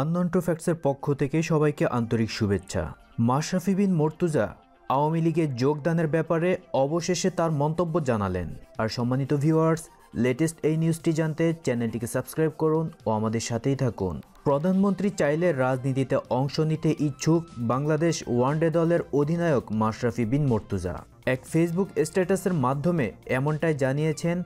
Unknown two ফ্যাক্টসের পক্ষ থেকে সবাইকে আন্তরিক শুভেচ্ছা। মাশরাফি বিন মর্তুজা আওয়ামী লীগে যোগদানের ব্যাপারে অবশেষে তার মন্তব্য জানালেন। আর সম্মানিত ভিউয়ার্স, লেটেস্ট এই নিউজটি জানতে চ্যানেলটিকে সাবস্ক্রাইব করুন ও আমাদের সাথেই থাকুন। প্রধানমন্ত্রী চাইলে রাজনীতিতে অংশ নিতে ইচ্ছুক বাংলাদেশ ওয়ানডে দলের অধিনায়ক মাশরাফি বিন মর্তুজা। এক ফেসবুক স্ট্যাটাসের মাধ্যমে এমনটাই জানিয়েছেন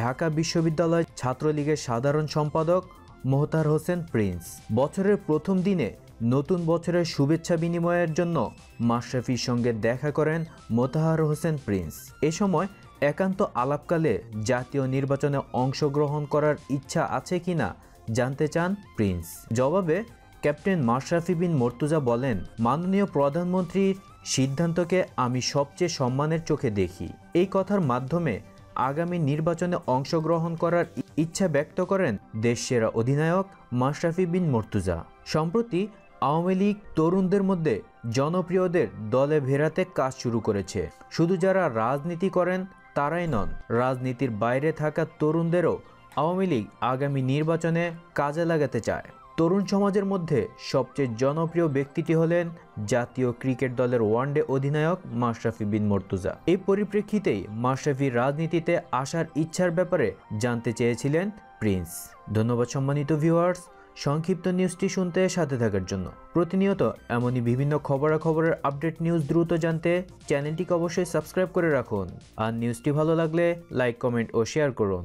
ঢাকা বিশ্ববিদ্যালয় ছাত্রলীগের সাধারণ সম্পাদক মোহতার হোসেন প্রিন্স। বছরের প্রথম দিনে নতুন বছরের শুভেচ্ছা বিনিময়ের জন্য মাশরাফির সঙ্গে দেখা করেন মোতাহার হোসেন প্রিন্স। এ সময় একান্ত আলাপকালে জাতীয় নির্বাচনে অংশগ্রহণ করার ইচ্ছা আছে কিনা জানতে চান প্রিন্স। জবাবে ক্যাপ্টেন মাশরাফি বিন মর্তুজা বলেন, মাননীয় প্রধানমন্ত্রীর সিদ্ধান্তকে আমি সবচেয়ে সম্মানের চোখে দেখি। এই কথার মাধ্যমে আগামী নির্বাচনে অংশগ্রহণ করার ইচ্ছা ব্যক্ত করেন দেশসেরা অধিনায়ক মাশরাফি বিন মর্তুজা। সম্প্রতি আওয়ামী লীগ তরুণদের মধ্যে জনপ্রিয়দের দলে ভেরাতে কাজ শুরু করেছে। শুধু যারা রাজনীতি করেন তারাই নন, রাজনীতির বাইরে থাকা তরুণদেরও আওয়ামী লীগ আগামী নির্বাচনে কাজে লাগাতে চায়। তরুণ সমাজের মধ্যে সবচেয়ে জনপ্রিয় ব্যক্তিটি হলেন জাতীয় ক্রিকেট দলের ওয়ানডে অধিনায়ক মাশরাফি বিন মর্তুজা। এই পরিপ্রেক্ষিতেই মাশরাফির রাজনীতিতে আসার ইচ্ছার ব্যাপারে জানতে চেয়েছিলেন প্রিন্স। ধন্যবাদ সম্মানিত ভিউয়ার্স, সংক্ষিপ্ত নিউজটি শুনতে সাথে থাকার জন্য। প্রতিনিয়ত এমনই বিভিন্ন খবরাখবরের আপডেট নিউজ দ্রুত জানতে চ্যানেলটিকে অবশ্যই সাবস্ক্রাইব করে রাখুন। আর নিউজটি ভালো লাগলে লাইক, কমেন্ট ও শেয়ার করুন।